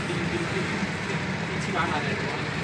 冰冰冰冰冰冰冰冰七八下再